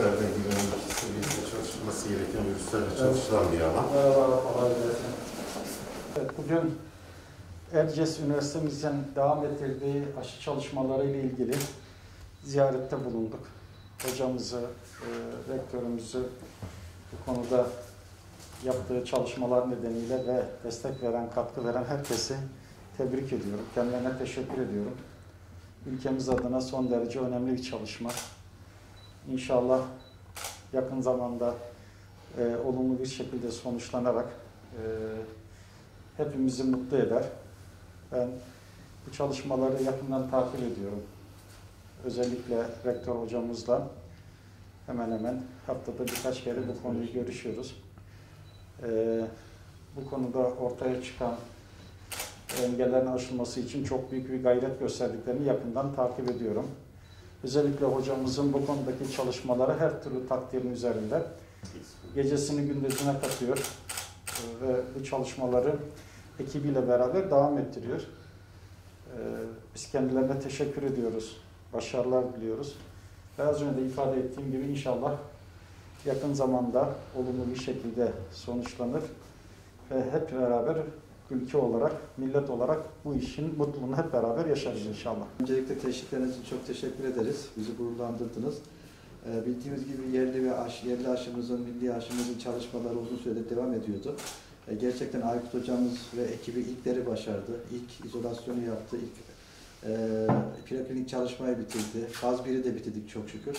virüslerle ilgili önemli seviyede çalışılması gereken virüslerle çalışılan bir alan. Merhaba, kolay gelsin. Evet, bugün Erciyes Üniversitemizin devam ettirdiği aşı çalışmaları ile ilgili ziyarette bulunduk. Hocamızı, e, rektörümüzü bu konuda yaptığı çalışmalar nedeniyle ve destek veren, katkı veren herkesi tebrik ediyorum. Kendilerine teşekkür ediyorum. Ülkemiz adına son derece önemli bir çalışma. İnşallah yakın zamanda e, olumlu bir şekilde sonuçlanarak e, hepimizi mutlu eder. Ben bu çalışmaları yakından takip ediyorum. Özellikle rektör hocamızla hemen hemen haftada birkaç kere bu konuyu görüşüyoruz. E, bu konuda ortaya çıkan engellerin aşılması için çok büyük bir gayret gösterdiklerini yakından takip ediyorum. Özellikle hocamızın bu konudaki çalışmaları her türlü takdirin üzerinde gecesini gündüzüne katıyor Ee, ve bu çalışmaları ekibiyle beraber devam ettiriyor. Ee, Biz kendilerine teşekkür ediyoruz, başarılar diliyoruz. Ve önce de ifade ettiğim gibi inşallah yakın zamanda olumlu bir şekilde sonuçlanır ve hep beraber ülke olarak, millet olarak bu işin mutluluğunu hep beraber yaşarız inşallah. Öncelikle teşvikleriniz için çok teşekkür ederiz. Bizi gururlandırdınız. Ee, bildiğimiz gibi yerli ve aş, yerli aşımızın, milli aşımızın çalışmaları uzun süredir devam ediyordu. Ee, gerçekten Aykut hocamız ve ekibi ilkleri başardı. İlk izolasyonu yaptı, ilk e, preklinik çalışmayı bitirdi. Faz 1'i de bitirdik çok şükür.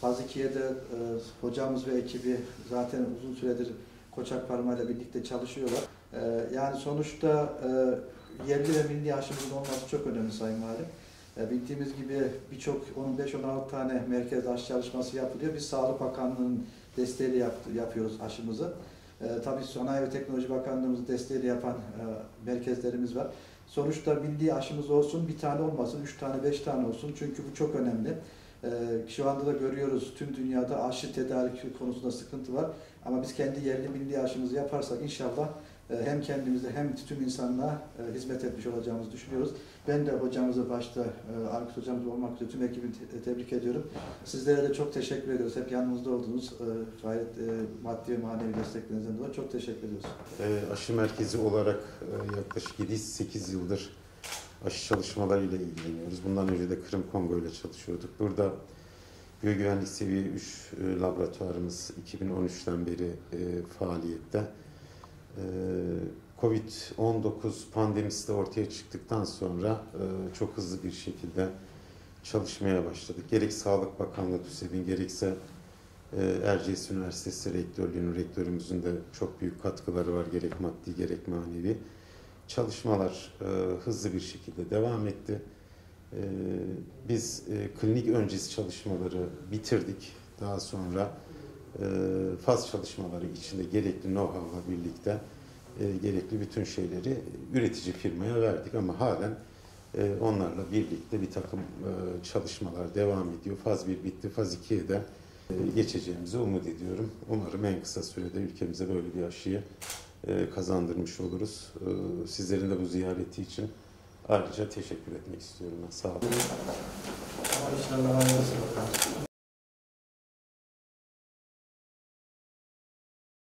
Faz 2'ye de e, hocamız ve ekibi zaten uzun süredir Koçak parmağıyla birlikte çalışıyorlar. Ee, yani sonuçta e, yerli ve milli aşımızın olması çok önemli Sayın Valim. E, Bildiğimiz gibi birçok 15-16 tane merkez aşı çalışması yapılıyor. Biz Sağlık Bakanlığı'nın desteğiyle yaptı, yapıyoruz aşımızı. E, tabii Sanayi ve Teknoloji Bakanlığımızın desteğiyle yapan e, merkezlerimiz var. Sonuçta milli aşımız olsun, bir tane olmasın, üç tane, beş tane olsun. Çünkü bu çok önemli. E, şu anda da görüyoruz tüm dünyada aşı tedariki konusunda sıkıntı var. Ama biz kendi yerli milli aşımızı yaparsak inşallah hem kendimize hem tüm insanlığa e, hizmet etmiş olacağımızı düşünüyoruz. Ben de hocamızı başta e, Aykut hocamız olmak üzere tüm ekibi te- tebrik ediyorum. Sizlere de çok teşekkür ediyoruz. Hep yanımızda oldunuz. E, Gayet e, maddi ve manevi desteklerinizden dolayı çok teşekkür ediyoruz. E, aşı merkezi olarak e, yaklaşık 7-8 yıldır aşı çalışmalarıyla ilgileniyoruz. Bundan önce de Kırım Kongo ile çalışıyorduk. Burada Biyogüvenlik Seviye 3 e, laboratuvarımız 2013'ten beri e, faaliyette. E, Covid-19 pandemisi de ortaya çıktıktan sonra e, çok hızlı bir şekilde çalışmaya başladık. Gerek Sağlık Bakanlığı TÜSEB'in gerekse e, Erciyes Üniversitesi Rektörlüğü'nün, rektörümüzün de çok büyük katkıları var. Gerek maddi gerek manevi. Çalışmalar e, hızlı bir şekilde devam etti. Biz klinik öncesi çalışmaları bitirdik. Daha sonra faz çalışmaları içinde gerekli know-how'la birlikte e, gerekli bütün şeyleri üretici firmaya verdik ama halen e, onlarla birlikte bir takım e, çalışmalar devam ediyor. Faz 1 bitti, faz 2'ye de geçeceğimizi umut ediyorum. Umarım en kısa sürede ülkemize böyle bir aşıyı kazandırmış oluruz. Sizlerin de bu ziyareti için ayrıca teşekkür etmek istiyorum. Ben. Sağ olun. İnşallah.